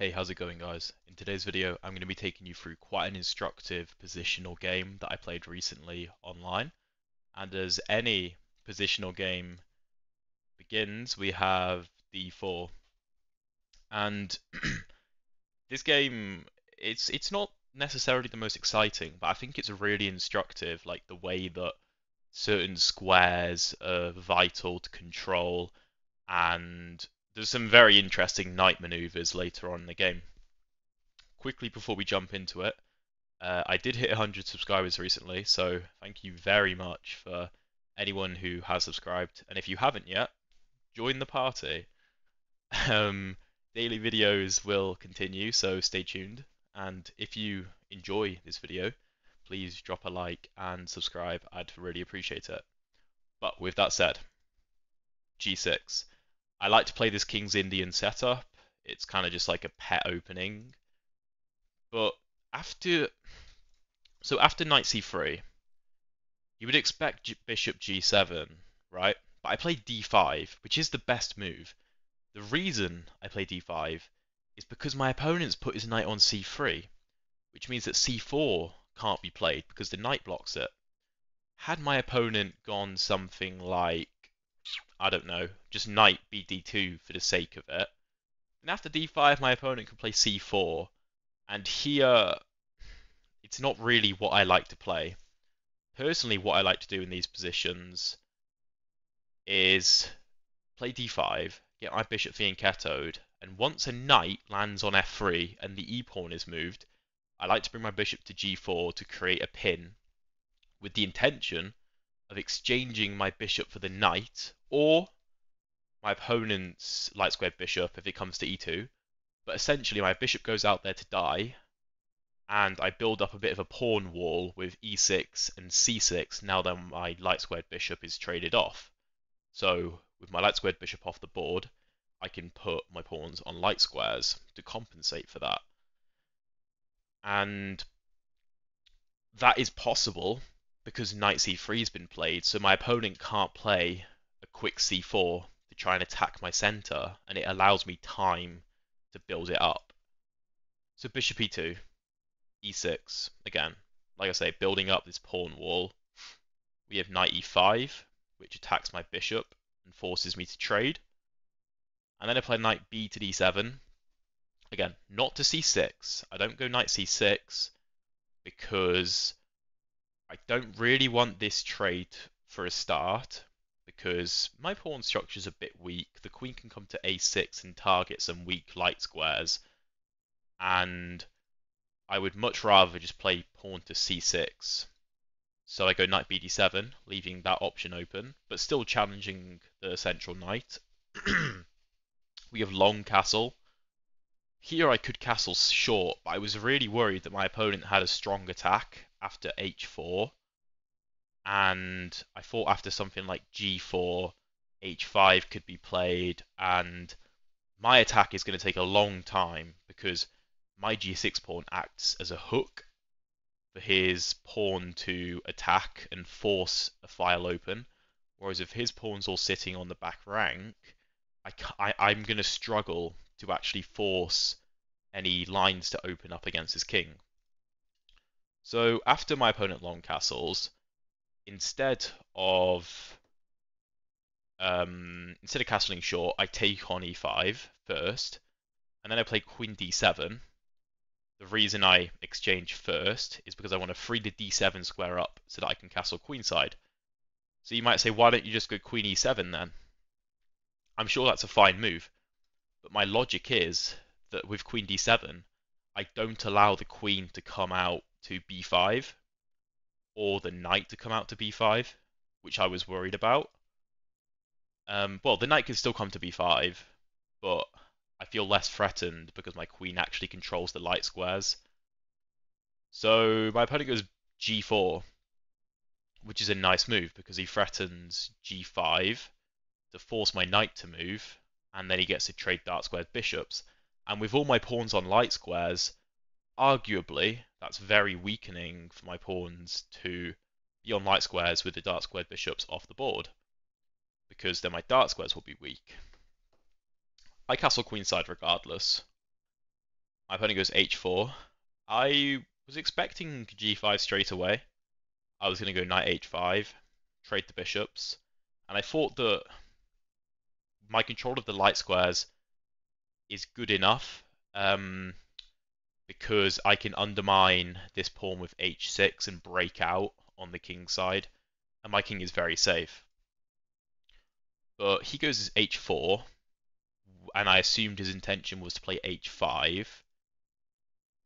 Hey, how's it going guys? In today's video, I'm going to be taking you through quite an instructive positional game that I played recently online. And as any positional game begins, we have d4. And this game, it's it's not necessarily the most exciting, but I think it's really instructive, like the way that certain squares are vital to control and there's some very interesting knight maneuvers later on in the game. Quickly before we jump into it, uh, I did hit 100 subscribers recently, so thank you very much for anyone who has subscribed. And if you haven't yet, join the party. Um, daily videos will continue, so stay tuned. And if you enjoy this video, please drop a like and subscribe. I'd really appreciate it. But with that said, G6. I like to play this King's Indian setup. It's kind of just like a pet opening. But after... So after knight c3, you would expect bishop g7, right? But I play d5, which is the best move. The reason I play d5 is because my opponent's put his knight on c3, which means that c4 can't be played because the knight blocks it. Had my opponent gone something like I don't know, just knight bd2 for the sake of it. And after d5, my opponent can play c4. And here, it's not really what I like to play. Personally, what I like to do in these positions is play d5, get my bishop fianchettoed, and once a knight lands on f3 and the e-pawn is moved, I like to bring my bishop to g4 to create a pin with the intention of exchanging my bishop for the knight or my opponent's light squared bishop if it comes to e2. But essentially, my bishop goes out there to die, and I build up a bit of a pawn wall with e6 and c6 now that my light squared bishop is traded off. So, with my light squared bishop off the board, I can put my pawns on light squares to compensate for that. And that is possible because knight c3 has been played, so my opponent can't play a quick c4 to try and attack my center, and it allows me time to build it up. So bishop e2, e6, again, like I say, building up this pawn wall. We have knight e5, which attacks my bishop and forces me to trade. And then I play knight b to d7. Again, not to c6. I don't go knight c6 because I don't really want this trade for a start because my pawn structure is a bit weak. The queen can come to a6 and target some weak light squares. And I would much rather just play pawn to c6. So I go knight bd7, leaving that option open, but still challenging the central knight. we have long castle. Here I could castle short, but I was really worried that my opponent had a strong attack after h4 and I thought after something like g4, h5 could be played, and my attack is going to take a long time because my g6 pawn acts as a hook for his pawn to attack and force a file open, whereas if his pawn's all sitting on the back rank, I, I, I'm going to struggle to actually force any lines to open up against his king. So after my opponent long castles, instead of um, instead of castling short, I take on e5 first, and then I play queen d7. The reason I exchange first is because I want to free the d7 square up so that I can castle queenside. So you might say, why don't you just go queen e7 then? I'm sure that's a fine move, but my logic is that with queen d7, I don't allow the queen to come out to b5 or the knight to come out to b5, which I was worried about. Um, well, the knight can still come to b5, but I feel less threatened because my queen actually controls the light squares. So my opponent goes g4, which is a nice move because he threatens g5 to force my knight to move, and then he gets to trade dark squared bishops. And with all my pawns on light squares, arguably, that's very weakening for my pawns to be on light squares with the dark squared bishops off the board, because then my dark squares will be weak. I castle queenside regardless. my opponent goes h4. I was expecting g5 straight away. I was going to go knight h5, trade the bishops, and I thought that my control of the light squares is good enough um, because I can undermine this pawn with h6 and break out on the king side, and my king is very safe. But he goes as h4, and I assumed his intention was to play h5.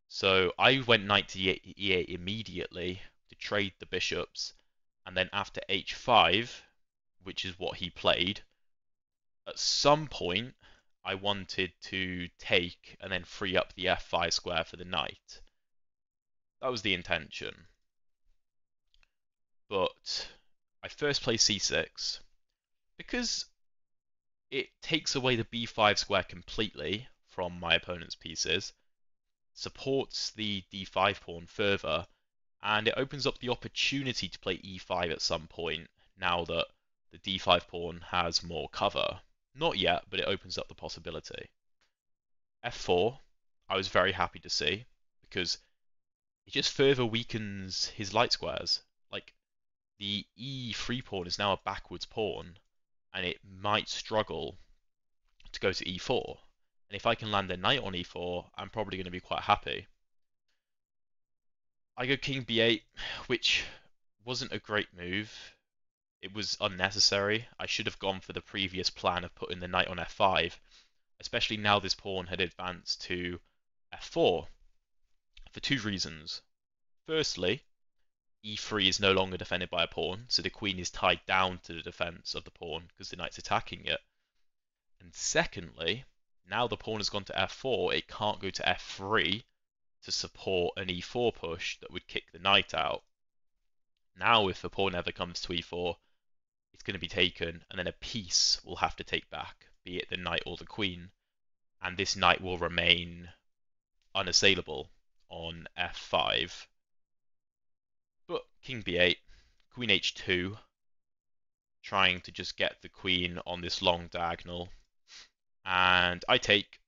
So I went knight to e8 immediately to trade the bishops, and then after h5, which is what he played, at some point I wanted to take and then free up the f5 square for the knight. That was the intention. But I first play c6 because it takes away the b5 square completely from my opponent's pieces, supports the d5 pawn further, and it opens up the opportunity to play e5 at some point now that the d5 pawn has more cover. Not yet, but it opens up the possibility. f4, I was very happy to see, because it just further weakens his light squares. Like, the e3 pawn is now a backwards pawn, and it might struggle to go to e4. And if I can land a knight on e4, I'm probably going to be quite happy. I go king b8, which wasn't a great move it was unnecessary. I should have gone for the previous plan of putting the knight on f5, especially now this pawn had advanced to f4, for two reasons. Firstly, e3 is no longer defended by a pawn, so the queen is tied down to the defense of the pawn because the knight's attacking it. And secondly, now the pawn has gone to f4, it can't go to f3 to support an e4 push that would kick the knight out. Now if the pawn ever comes to e4, it's going to be taken, and then a piece will have to take back, be it the knight or the queen, and this knight will remain unassailable on f5. But king b8, queen h2, trying to just get the queen on this long diagonal, and I take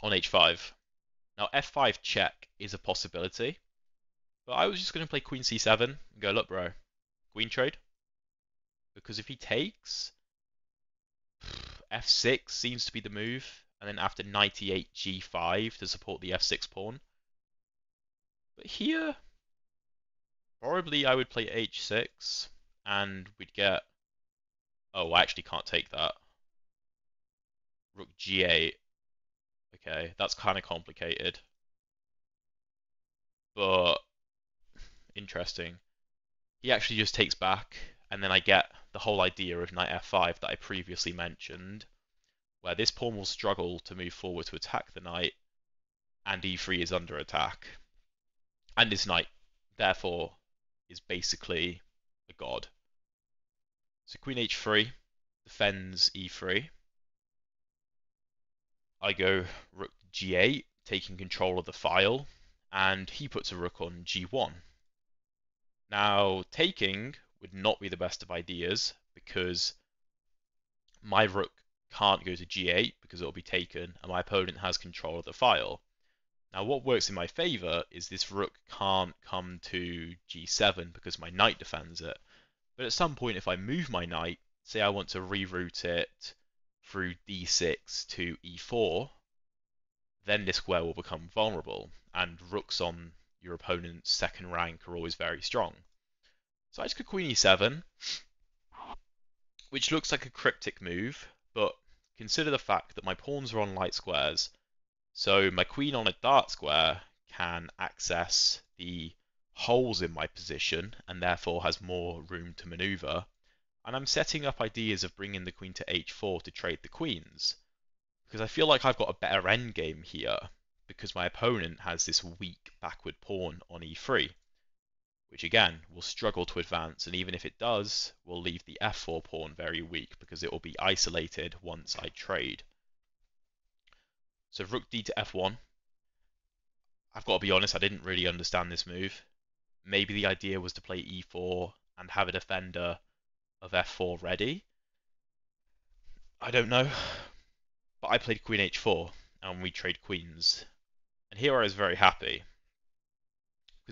on h5. Now f5 check is a possibility, but I was just going to play queen c7 and go, look bro, queen trade, because if he takes, f6 seems to be the move, and then after 98 g5 to support the f6 pawn. But here, probably I would play h6, and we'd get... Oh, I actually can't take that. Rook g8. Okay, that's kind of complicated. But interesting. He actually just takes back, and then I get the whole idea of knight f5 that I previously mentioned, where this pawn will struggle to move forward to attack the knight, and e3 is under attack. And this knight, therefore, is basically a god. So queen h3 defends e3. I go rook g8, taking control of the file, and he puts a rook on g1. Now, taking would not be the best of ideas because my rook can't go to g8 because it'll be taken and my opponent has control of the file. Now what works in my favour is this rook can't come to g7 because my knight defends it. But at some point if I move my knight, say I want to reroute it through d6 to e4, then this square will become vulnerable and rooks on your opponent's second rank are always very strong. So I just go queen e7, which looks like a cryptic move, but consider the fact that my pawns are on light squares, so my queen on a dark square can access the holes in my position and therefore has more room to maneuver. And I'm setting up ideas of bringing the queen to h4 to trade the queens, because I feel like I've got a better endgame here, because my opponent has this weak backward pawn on e3 which again will struggle to advance, and even if it does, will leave the f4 pawn very weak because it will be isolated once I trade. So rook d to f1. I've got to be honest, I didn't really understand this move. Maybe the idea was to play e4 and have a defender of f4 ready. I don't know. But I played queen h4 and we trade queens. And here I was very happy.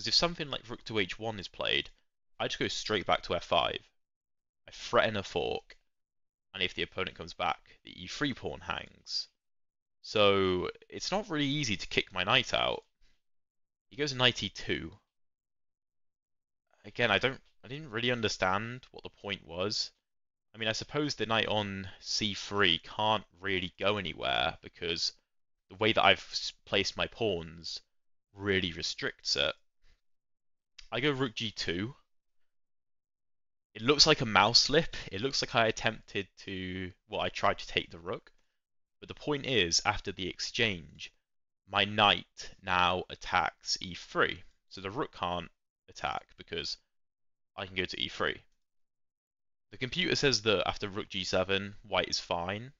Because if something like rook to h1 is played, I just go straight back to f5. I threaten a fork, and if the opponent comes back, the e3 pawn hangs. So it's not really easy to kick my knight out. He goes knight e2. Again, I don't I didn't really understand what the point was. I mean, I suppose the knight on c3 can't really go anywhere because the way that I've placed my pawns really restricts it. I go rook g2. It looks like a mouse slip. It looks like I attempted to, well, I tried to take the rook. But the point is, after the exchange, my knight now attacks e3. So the rook can't attack because I can go to e3. The computer says that after rook g7, white is fine.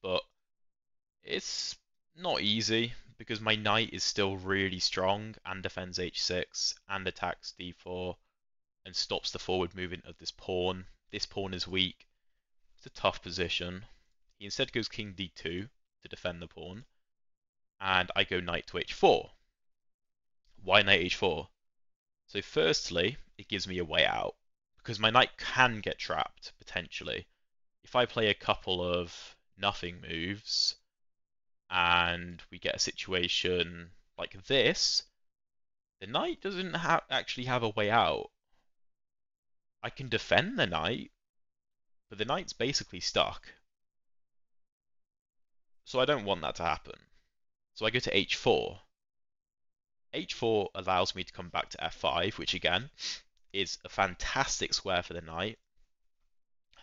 But it's not easy because my knight is still really strong and defends h6 and attacks d4 and stops the forward movement of this pawn. This pawn is weak. It's a tough position. He instead goes king d2 to defend the pawn. And I go knight to h4. Why knight h4? So firstly, it gives me a way out because my knight can get trapped potentially. If I play a couple of nothing moves and we get a situation like this, the knight doesn't ha actually have a way out. I can defend the knight, but the knight's basically stuck. So I don't want that to happen. So I go to h4 h4 allows me to come back to f5, which again is a fantastic square for the knight.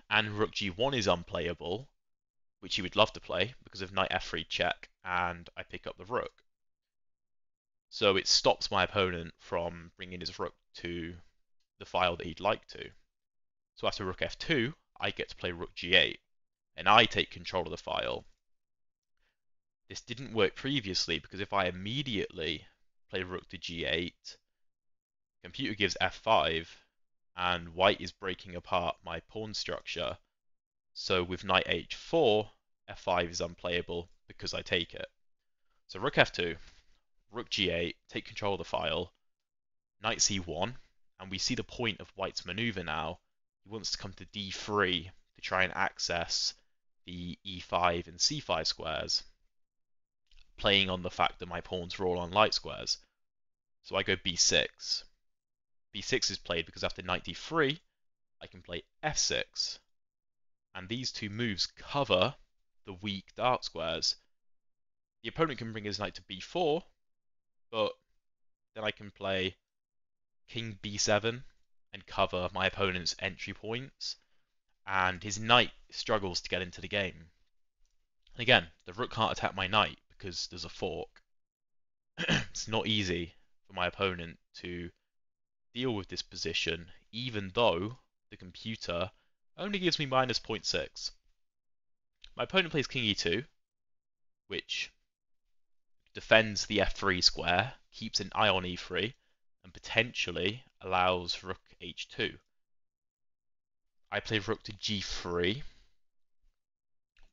And rook g1 is unplayable, which he would love to play because of knight f3 check and I pick up the rook. So it stops my opponent from bringing his rook to the file that he'd like to. So after rook f2, I get to play rook g8, and I take control of the file. This didn't work previously because if I immediately play rook to g8. Computer gives f5, and white is breaking apart my pawn structure. So with knight h4, f5 is unplayable because I take it. So rook f2, rook g8, take control of the file, knight c1, and we see the point of white's maneuver now. He wants to come to d3 to try and access the e5 and c5 squares playing on the fact that my pawns are all on light squares. So I go b6. b6 is played because after knight d3, I can play f6. And these two moves cover the weak dark squares. The opponent can bring his knight to b4, but then I can play king b7 and cover my opponent's entry points, and his knight struggles to get into the game. And again, the rook can't attack my knight, because there's a fork. it's not easy for my opponent to deal with this position, even though the computer only gives me minus 0.6. My opponent plays king e2, which defends the f3 square, keeps an eye on e3, and potentially allows rook h2. I play rook to g3,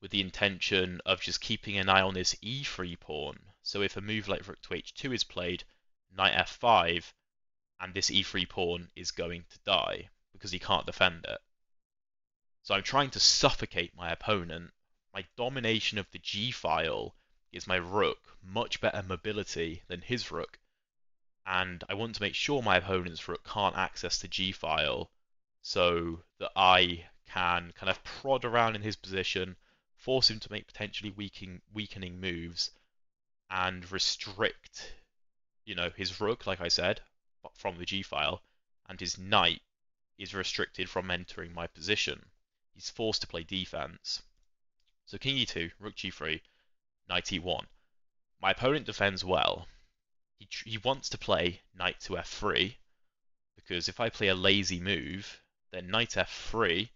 with the intention of just keeping an eye on this e3 pawn. So if a move like rook to h2 is played, knight f5, and this e3 pawn is going to die because he can't defend it. So I'm trying to suffocate my opponent. My domination of the g file gives my rook much better mobility than his rook, and I want to make sure my opponent's rook can't access the g file so that I can kind of prod around in his position force him to make potentially weakening weakening moves, and restrict, you know, his rook, like I said, from the g file, and his knight is restricted from entering my position. He's forced to play defense. So king e2, rook g3, knight e1. My opponent defends well. He, he wants to play knight to f3, because if I play a lazy move, then knight f3,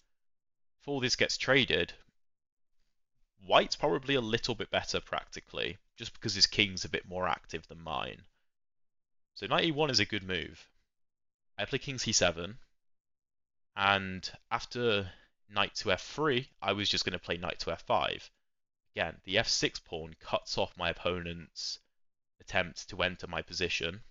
if all this gets traded, White's probably a little bit better practically, just because his king's a bit more active than mine. So knight e1 is a good move. I play king c7, and after knight to f3, I was just going to play knight to f5. Again, the f6 pawn cuts off my opponent's attempt to enter my position.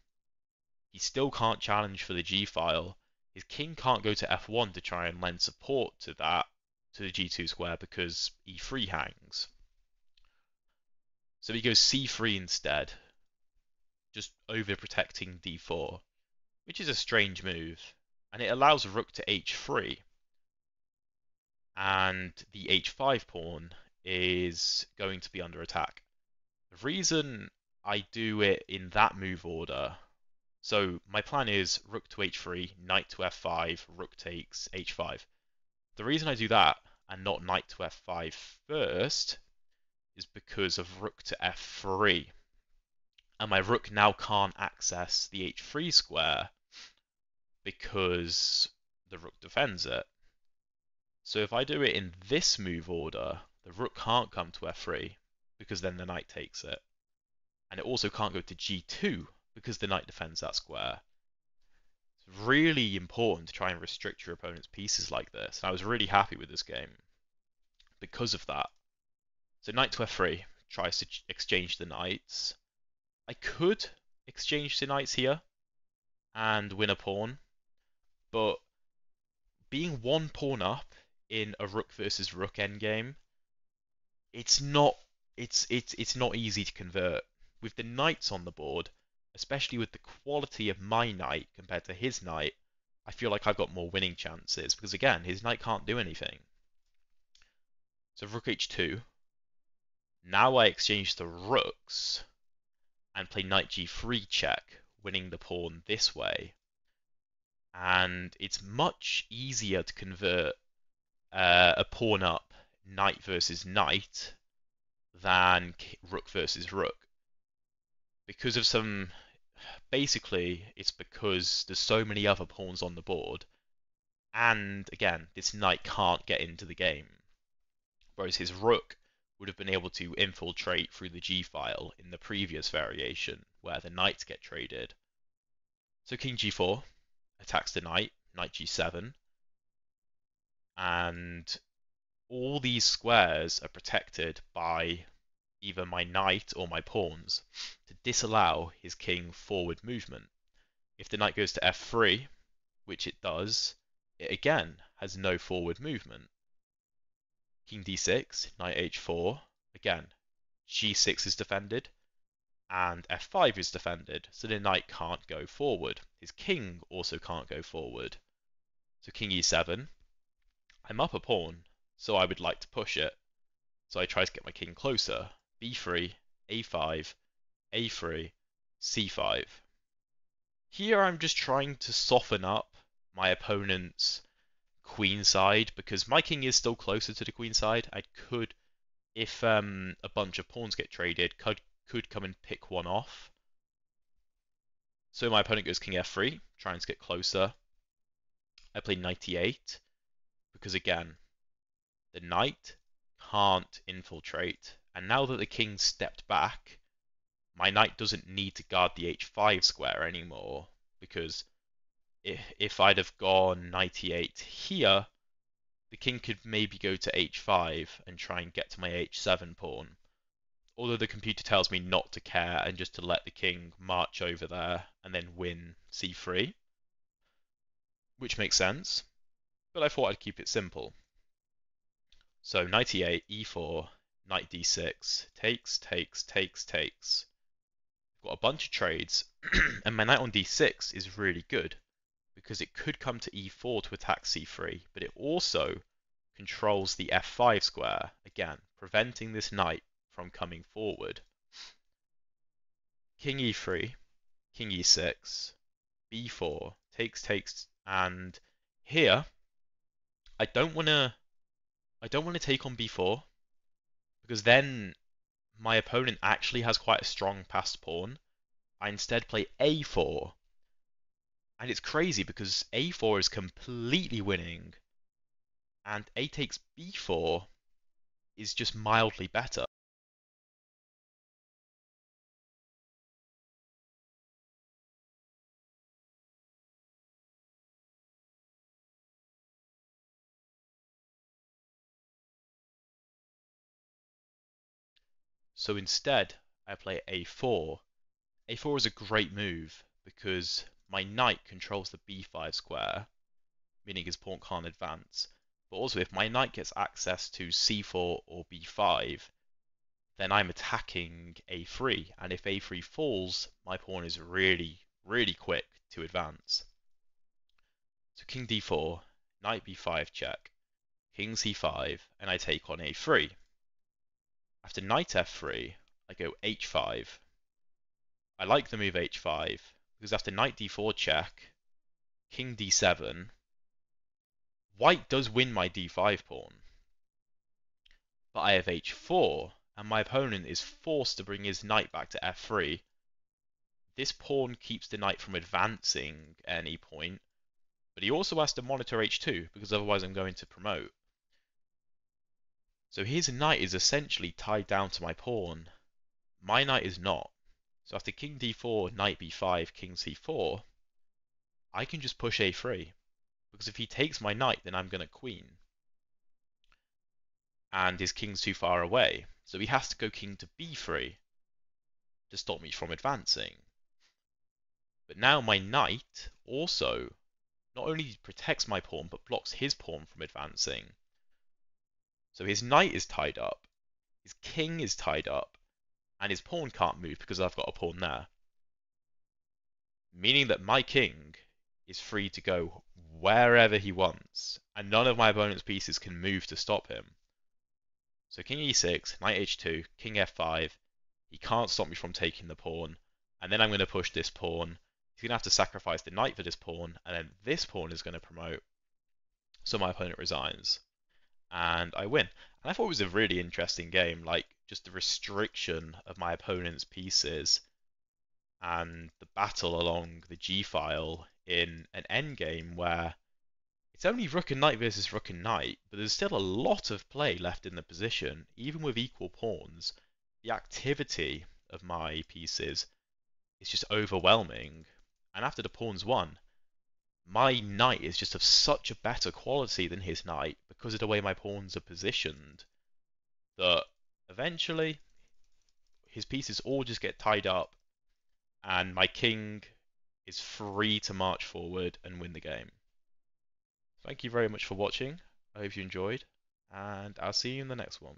He still can't challenge for the g file. His king can't go to f1 to try and lend support to that, to the g2 square, because e3 hangs. So he goes c3 instead, just overprotecting d4, which is a strange move, and it allows rook to h3. And the h5 pawn is going to be under attack. The reason I do it in that move order, so my plan is rook to h3, knight to f5, rook takes h5. The reason I do that and not knight to f5 first is because of rook to f3. And my rook now can't access the h3 square because the rook defends it. So if I do it in this move order, the rook can't come to f3 because then the knight takes it. And it also can't go to g2 because the knight defends that square. It's really important to try and restrict your opponent's pieces like this. And I was really happy with this game because of that. So knight to f3 tries to exchange the knights. I could exchange the knights here and win a pawn, but being one pawn up in a rook versus rook endgame, it's not it's it's it's not easy to convert. With the knights on the board, especially with the quality of my knight compared to his knight, I feel like I've got more winning chances because again, his knight can't do anything. So rook h2 now I exchange the rooks and play knight g3 check, winning the pawn this way. And it's much easier to convert uh, a pawn up knight versus knight than rook versus rook. Because of some... Basically, it's because there's so many other pawns on the board. And again, this knight can't get into the game. Whereas his rook would have been able to infiltrate through the G file in the previous variation, where the knights get traded. So king g4 attacks the knight, knight g7, and all these squares are protected by either my knight or my pawns to disallow his king forward movement. If the knight goes to f3, which it does, it again has no forward movement king d6, knight h4. Again, g6 is defended, and f5 is defended, so the knight can't go forward. His king also can't go forward. So king e7. I'm up a pawn, so I would like to push it. So I try to get my king closer. b3, a5, a3, c5. Here I'm just trying to soften up my opponent's queen side because my king is still closer to the queen side. I could, if um, a bunch of pawns get traded, could could come and pick one off. So my opponent goes king f3, trying to get closer. I play knight e8 because again, the knight can't infiltrate. And now that the king stepped back, my knight doesn't need to guard the h5 square anymore because if if I'd have gone knight e8 here, the king could maybe go to h5 and try and get to my h7 pawn. Although the computer tells me not to care and just to let the king march over there and then win c3, which makes sense, but I thought I'd keep it simple. So knight e8, e4, knight d6, takes, takes, takes, takes. I've got a bunch of trades, and my knight on d6 is really good because it could come to e4 to attack c3, but it also controls the f5 square, again, preventing this knight from coming forward. King e3, king e6, b4, takes, takes, and here, I don't want to I don't want to take on b4 because then my opponent actually has quite a strong passed pawn. I instead play a4 and it's crazy because a4 is completely winning, and a takes b4 is just mildly better. So instead, I play a4 a4 is a great move because my knight controls the b5 square, meaning his pawn can't advance. But also, if my knight gets access to c4 or b5, then I'm attacking a3, and if a3 falls, my pawn is really, really quick to advance. So king d4, knight b5 check, king c5, and I take on a3. After knight f3, I go h5. I like the move h5 because after knight d4 check, king d7, white does win my d5 pawn. But I have h4, and my opponent is forced to bring his knight back to f3. This pawn keeps the knight from advancing any point, but he also has to monitor h2 because otherwise I'm going to promote. So his knight is essentially tied down to my pawn. My knight is not. So after king d4, knight b5, king c4, I can just push a3. Because if he takes my knight, then I'm going to queen. And his king's too far away. So he has to go king to b3 to stop me from advancing. But now my knight also not only protects my pawn, but blocks his pawn from advancing. So his knight is tied up, his king is tied up, and his pawn can't move because I've got a pawn there. Meaning that my king is free to go wherever he wants, and none of my opponent's pieces can move to stop him. So king e6, knight h2, king f5. He can't stop me from taking the pawn. And then I'm going to push this pawn. He's going to have to sacrifice the knight for this pawn. And then this pawn is going to promote. So my opponent resigns. And I win. And I thought it was a really interesting game. Like, just the restriction of my opponent's pieces. And the battle along the g-file in an endgame where it's only rook and knight versus rook and knight, but there's still a lot of play left in the position, even with equal pawns. The activity of my pieces is just overwhelming. And after the pawn's won, my knight is just of such a better quality than his knight because of the way my pawns are positioned that eventually his pieces all just get tied up and my king is free to march forward and win the game. Thank you very much for watching. I hope you enjoyed, and I'll see you in the next one.